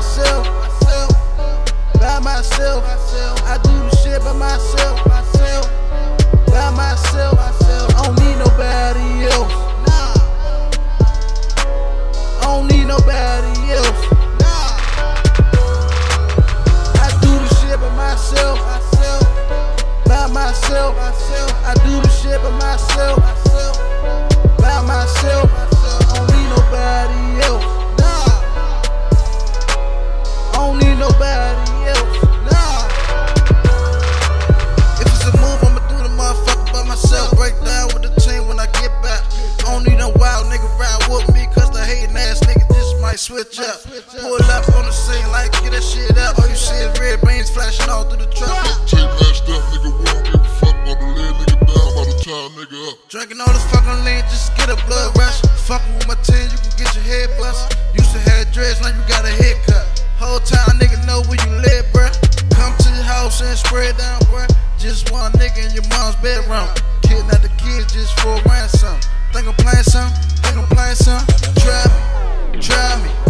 myself. By myself. I do the shit by myself. By myself. I don't need nobody else. I don't need nobody else. I do the shit by myself. By myself. I do the shit by myself. Flashing all through the truck. Chain mashed up, nigga, we don't give a fuck about the lid, nigga down, about the tie, nigga up. Drinking all this fucking lean, just get a blood rush. Fucking with my team, you can get your head bust. Used to have dreads, now you got a haircut. Whole time, nigga know where you live, bruh. Come to your house and spread down, bruh. Just one nigga in your mom's bedroom. Kidnap the kids just for ransom. Think I'm playing some? Think I'm playing some? Try me, try me.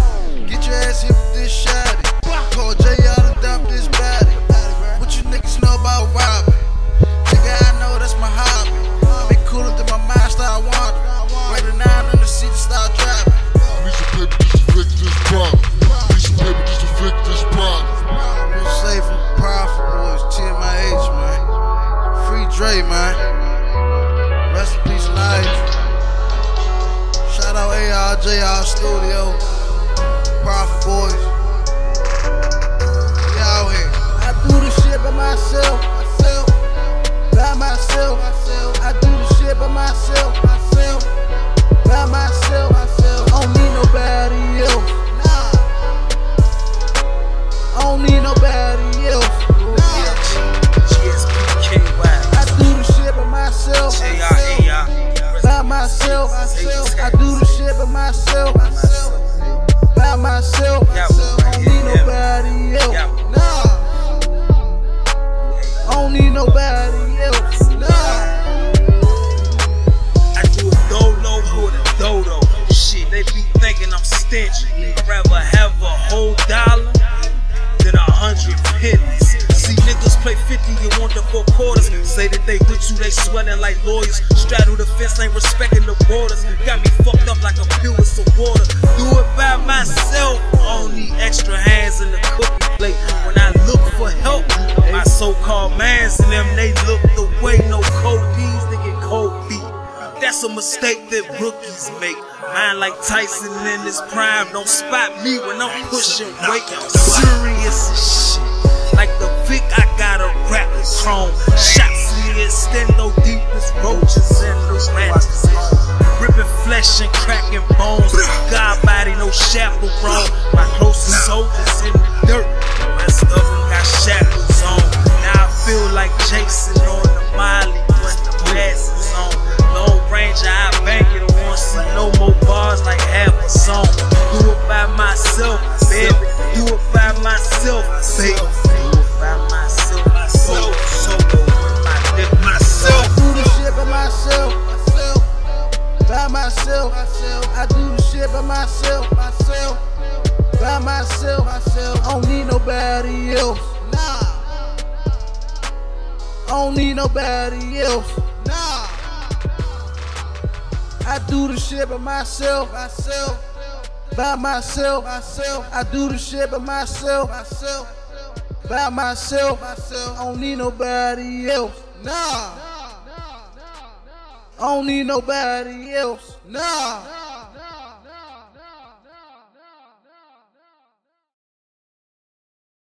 Dre, man. Rest in peace, life. Shout out ARJR Studio. Prophet Boyz. We out here. I do the shit by myself. I'd rather have a whole dollar than a hundred pennies. See niggas play 50 and want the four quarters. Say that they with you, they swelling like lawyers. Straddle the fence, ain't respecting the borders. Got me fucked up like a pill with some water. Do it by myself. Need extra hands in the cookie plate. When I look for help, my so-called mans and them, they look That's a mistake that rookies make. Mine like Tyson in his prime. Don't spot me when I'm pushing weight. Serious as shit. Like the Vic, I got a rap chrome. Shots in the extendo deep as roaches in the rats. Ripping flesh and cracking bones. God body, no chaperone. By myself. By myself. I don't need nobody else. Nah. I don't need nobody else. Nah. I do the shit by myself. By myself. I do the shit by myself. By myself. I don't need nobody else. Nah. I don't need nobody else. Nah.